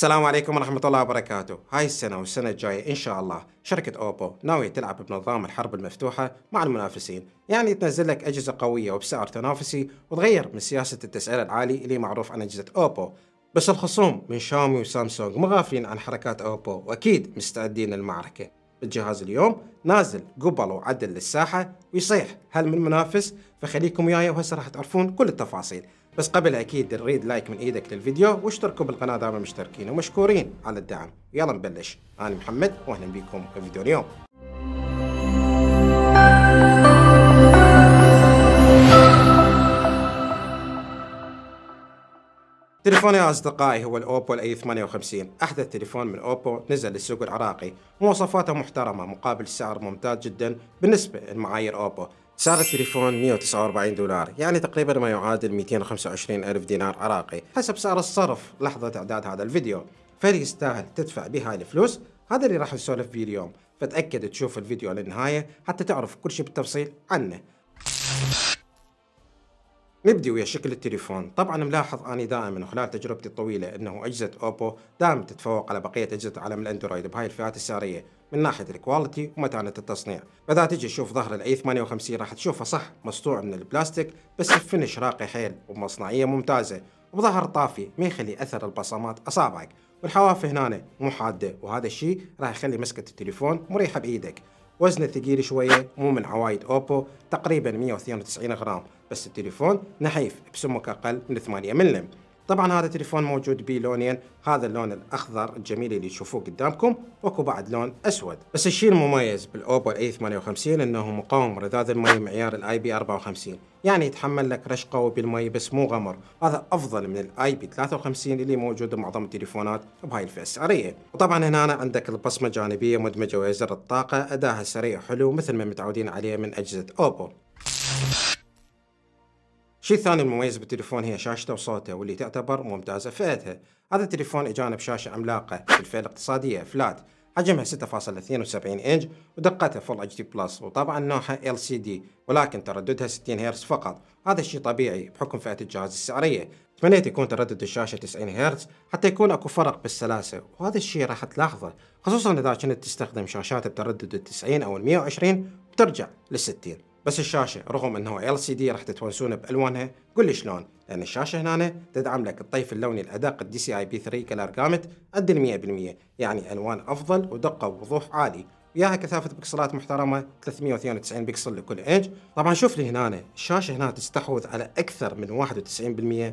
السلام عليكم ورحمة الله وبركاته. هاي السنة والسنة الجاية إن شاء الله شركة أوبو ناوية تلعب بنظام الحرب المفتوحة مع المنافسين. يعني تنزل لك أجهزة قوية وبسعر تنافسي وتغير من سياسة التسعير العالي اللي معروف عن أجهزة أوبو. بس الخصوم من شاومي وسامسونج مغافلين عن حركات أوبو وأكيد مستعدين للمعركة. الجهاز اليوم نازل قبل وعدل للساحة ويصيح هل من منافس؟ فخليكم وياي وهسه راح تعرفون كل التفاصيل. بس قبل أكيد نريد لايك من إيدك للفيديو واشتركوا بالقناة دائما مشتركين ومشكورين على الدعم. يلا نبلش. أنا محمد واهلا بكم في فيديو اليوم. تليفوني يا أصدقائي هو الأوبو الأي 58 احدث تليفون من أوبو نزل للسوق العراقي. مواصفاته محترمة مقابل سعر ممتاز جدا بالنسبة لمعايير أوبو. سعر التليفون 149 دولار يعني تقريبا ما يعادل 225 ألف دينار عراقي حسب سعر الصرف. لحظة إعداد هذا الفيديو. فهل يستاهل تدفع بهاي الفلوس؟ هذا اللي راح نسولف فيه اليوم. فتأكد تشوف الفيديو للنهاية حتى تعرف كل شيء بالتفصيل عنه. نبدي ويا شكل التليفون. طبعا ملاحظ أني دائما وخلال تجربتي الطويلة إنه أجهزة أوبو دائما تتفوق على بقية أجهزة عالم الأندرويد بهاي الفئات السعرية. من ناحية الكواليتي ومتانه التصنيع. فإذا تجي تشوف ظهر ال A58 راح تشوفه صح مصنوع من البلاستيك بس ال finish راقي حيل ومصنعية ممتازة. وظهر طافي ما يخلي أثر البصمات أصابعك. والحواف هنا مو حادة وهذا الشيء راح يخلي مسكة التليفون مريحة بإيدك. وزنه ثقيل شوية مو من عوايد أوبو تقريبا 192 غرام. بس التليفون نحيف بسمك أقل من 8 ملم. طبعا هذا التليفون موجود بلونين. هذا اللون الأخضر الجميل اللي تشوفوه قدامكم واكو بعد لون أسود. بس الشيء المميز بالأوبو ال A58 إنه مقاوم رذاذ المي معيار ال IP 54 يعني يتحمل لك رش قوي بالمي بس مو غمر. هذا أفضل من ال IP 53 اللي موجود بمعظم التليفونات بهاي الفئة السعرية. وطبعا هنا عندك البصمة الجانبيه مدمجة ويا زر الطاقة أداها سريع حلو مثل ما متعودين عليه من أجهزة أوبو. الشيء الثاني المميز بالتليفون هي شاشته وصوته واللي تعتبر ممتازة. فئتها هذا التليفون إجانا بشاشة عملاقة بالفئة الاقتصادية flat. حجمها 6.72 إنش ودقتها full HD plus وطبعا نوعها LCD ولكن ترددها 60 هرتز فقط. هذا الشيء طبيعي بحكم فئة الجهاز السعرية. تمنيت يكون تردد الشاشة 90 هرتز حتى يكون أكو فرق بالسلاسة وهذا الشيء راح تلاحظه خصوصا إذا كنت تستخدم شاشات بتردد ال 90 أو ال 120 بترجع لل 60 بس الشاشة رغم إنه LCD راح تتونسون بألوانها قول لي شلون؟ لأن الشاشة هنا تدعم لك الطيف اللوني الأدق ال DCI P 3 color gamut قد ال 100% يعني ألوان أفضل ودقة ووضوح عالي. وياها كثافة بكسلات محترمة 392 بكسل لكل إنش. طبعا شوف لي هنا الشاشة هنا تستحوذ على أكثر من 91%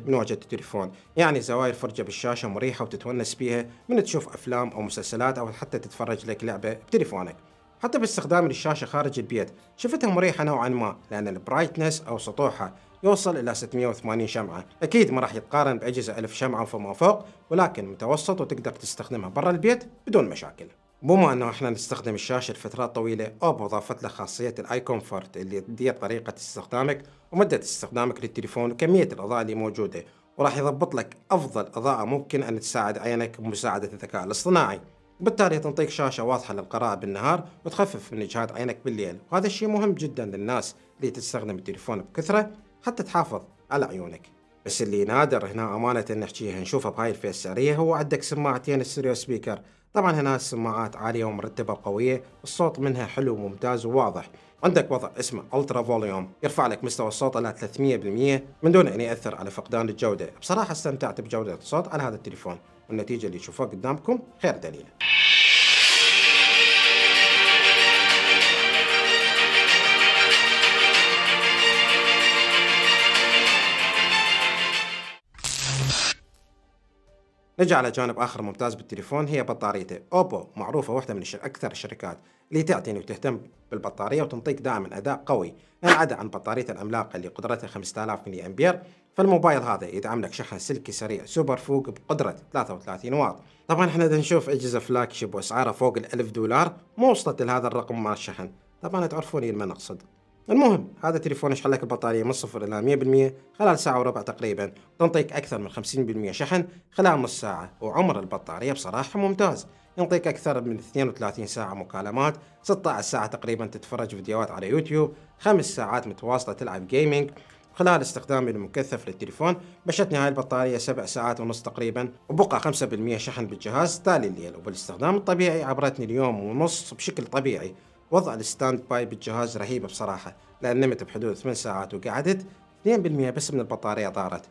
من واجهة التليفون. يعني زوايا فرجة بالشاشة مريحة وتتونس بيها من تشوف أفلام أو مسلسلات أو حتى تتفرج لك لعبة بتليفونك. حتى باستخدام الشاشة خارج البيت. شفتها مريحة نوعا ما لأن ال brightness أو سطوعها يوصل إلى 680 شمعة. أكيد ما راح يتقارن بأجهزة 1000 شمعة فما فوق ولكن متوسط وتقدر تستخدمها برا البيت بدون مشاكل. بما أنه إحنا نستخدم الشاشة لفترات طويلة اوبو أضافت له خاصية ال eye comfort اللي تدير طريقة استخدامك ومدة استخدامك للتليفون وكمية الأضاءة اللي موجودة. وراح يضبط لك أفضل أضاءة ممكن أن تساعد عينك بمساعده الذكاء الاصطناعي. وبالتالي تنطيك شاشة واضحة للقراءة بالنهار وتخفف من إجهاد عينك بالليل. وهذا الشيء مهم جدا للناس اللي تستخدم التليفون بكثرة حتى تحافظ على عيونك. بس اللي نادر هنا أمانة نحكيها نشوفه بهاي الفئة السعرية هو عندك سماعتين stereo speaker. طبعا هنا السماعات عالية ومرتبة وقوية الصوت منها حلو وممتاز وواضح. عندك وضع اسمه ultra volume يرفع لك مستوى الصوت إلى 300% من دون أن يأثر على فقدان الجودة. بصراحة استمتعت بجودة الصوت على هذا التليفون والنتيجة اللي تشوفوها قدامكم خير دليل. نجي على جانب آخر ممتاز بالتليفون هي بطاريته. أوبو معروفة واحدة من أكثر الشركات اللي تعتني وتهتم بالبطارية وتنطيك دائما أداء قوي. ما عدا عن بطاريته العملاقه اللي قدرتها 5000 ملي أمبير فالموبايل هذا يدعم لك شحن سلكي سريع SuperVOOC بقدرة 33 واط. طبعا إحنا نشوف أجهزة flagship واسعارها فوق ال 1000 دولار ما وصلت لهذا الرقم مال الشحن. طبعا تعرفوني ما نقصد. المهم هذا التليفون يشحن لك البطارية من صفر إلى 100% خلال ساعة وربع تقريبا. تنطيك أكثر من 50% شحن خلال نص ساعة وعمر البطارية بصراحة ممتاز. ينطيك أكثر من 32 ساعة مكالمات 16 ساعة تقريبا تتفرج فيديوهات على يوتيوب خمس ساعات متواصلة تلعب gaming خلال استخدامي المكثف للتليفون مشتني هاي البطارية سبع ساعات ونص تقريبا وبقى 5% شحن بالجهاز. تالي الليل وبالاستخدام الطبيعي عبرتني اليوم ونص بشكل طبيعي. وضع ال standby بالجهاز رهيب بصراحة لأن نمت بحدود 8 ساعات وقعدت 2% بس من البطارية طارت.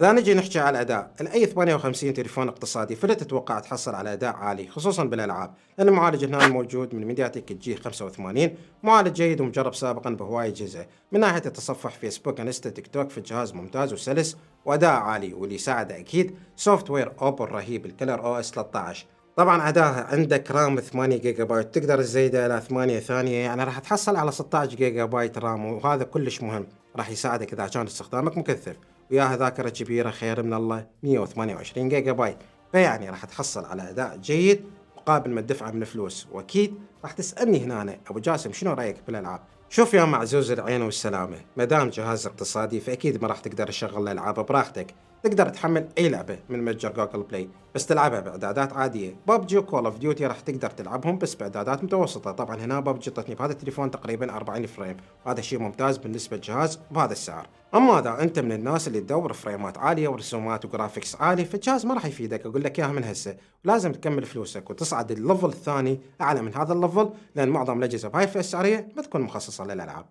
إذا نجي نحكي على الأداء، ال A58 تليفون اقتصادي فلا تتوقع تحصل على أداء عالي خصوصا بالألعاب، لأن المعالج هنا الموجود من ميديا تك ال G85 معالج جيد ومجرب سابقا بهواي أجهزة، من ناحية التصفح فيسبوك انستا تيك توك في الجهاز ممتاز وسلس وأداء عالي واللي يساعده أكيد software أوبو الرهيب ال ColorOS 13 طبعا اداها عندك RAM 8 جيجا بايت تقدر تزيده إلى 8 ثانية يعني راح تحصل على 16 جيجا بايت RAM وهذا كلش مهم راح يساعدك إذا كان استخدامك مكثف. وياها ذاكرة كبيرة خير من الله 128 جيجا بايت فيعني راح تحصل على أداء جيد مقابل ما تدفعه من فلوس. وأكيد راح تسألني هنا أبو جاسم شنو رأيك بالألعاب؟ شوف يا معزوز العين والسلامة ما دام جهاز اقتصادي فأكيد ما راح تقدر تشغل الألعاب براحتك. تقدر تحمل أي لعبة من متجر جوجل بلاي. بس تلعبها بإعدادات عادية. ببجي و Call of Duty راح تقدر تلعبهم بس بإعدادات متوسطة. طبعا هنا ببجي انطتني بهذا التليفون تقريبا 40 frame. وهذا شيء ممتاز بالنسبة للجهاز بهذا السعر. أما إذا أنت من الناس اللي تدور فريمات عالية ورسومات و graphics عالي فالجهاز ما راح يفيدك. أقول لك إياها من هسه. ولازم تكمل فلوسك وتصعد ال level الثاني أعلى من هذا ال level لأن معظم الأجهزة بهاي الفئة السعرية ما تكون مخصصة للألعاب.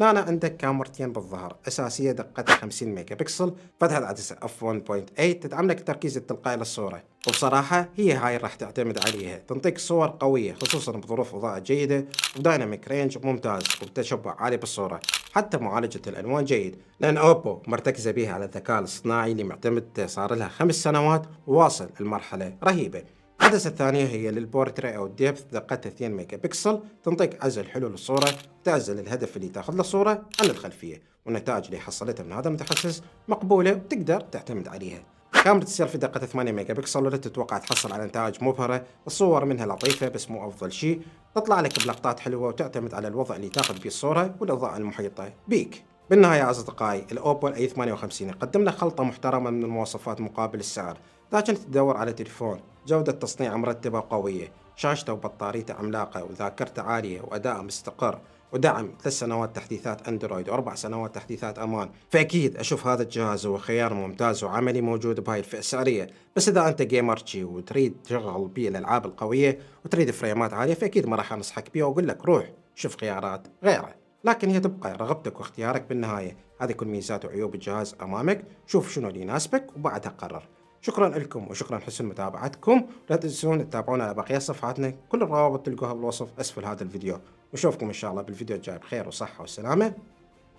هنا عندك كاميرتين بالظهر؟ أساسية دقتها 50 ميجا بكسل فتحة عدسة F 1.8 تدعم لك التركيز التلقائي للصورة. وبصراحة هي هاي راح تعتمد عليها. تنطيك صور قوية خصوصا بظروف إضاءة جيدة و dynamic range ممتاز وبتشبع عالي بالصورة حتى معالجة الألوان جيد. لأن أوبو مرتكزة بها على الذكاء الاصطناعي اللي معتمد صار لها خمس سنوات وواصل المرحلة رهيبة. العدسة الثانية هي للبورتري أو ال depth دقتها 2 ميجا بكسل تنطيك عزل حلو للصورة تعزل الهدف اللي تأخذ له الصورة عن الخلفية. والنتائج اللي حصلتها من هذا المتخصص مقبولة وتقدر تعتمد عليها. كاميرا السيلفي دقتها 8 ميجا بكسل ولا تتوقع تحصل على نتائج مبهرة. الصور منها لطيفة بس مو أفضل شيء. تطلع لك بلقطات حلوة وتعتمد على الوضع اللي تأخذ فيه الصورة والإضاءة المحيطة بيك. بالنهاية أصدقائي الأوبو ال A58 يقدم لك خلطة محترمة من المواصفات مقابل السعر. لكن تدور على تليفون. جودة تصنيعه مرتبة وقوية شاشته وبطاريته عملاقة وذاكرته عالية وأداءه مستقر ودعم ثلاث سنوات تحديثات أندرويد وأربع سنوات تحديثات أمان. فأكيد أشوف هذا الجهاز هو خيار ممتاز وعملي موجود بهاي الفئة السعرية. بس إذا أنت جيمرتشي وتريد تشغل بيه الألعاب القوية وتريد فريمات عالية فأكيد ما راح أنصحك بيه وأقول لك روح شوف خيارات غيره. لكن هي تبقى رغبتك واختيارك بالنهاية. هذه كل ميزات وعيوب الجهاز أمامك. شوف شنو اللي يناسبك وبعدها قرر. شكرا لكم وشكرا حسن متابعتكم. لا تنسون تتابعونا على بقية صفحاتنا. كل الروابط تلقوها بالوصف أسفل هذا الفيديو. وشوفكم إن شاء الله بالفيديو الجاي بخير وصحة وسلامة.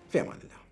في أمان الله.